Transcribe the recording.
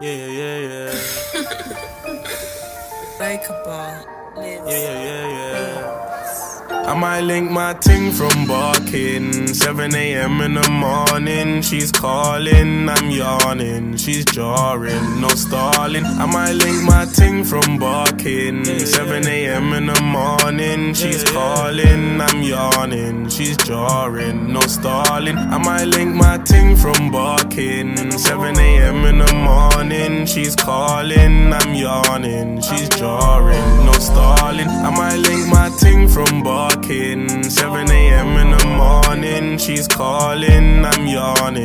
Yeah, yeah, yeah, yeah. Like a ball. Yeah, yeah, yeah, yeah. I might link my ting from barking. 7 a.m. in the morning, she's calling, I'm yawning. She's jarring, no stalling. I might link my ting from barking. 7 a.m. in the morning, she's calling, I'm yawning. She's jarring, no stalling. I might link my ting from barking. 7 a.m. I'm yawning. She's jarring, no stalling. I might link my ting from barking. 7 a.m. in the morning, she's calling, I'm yawning.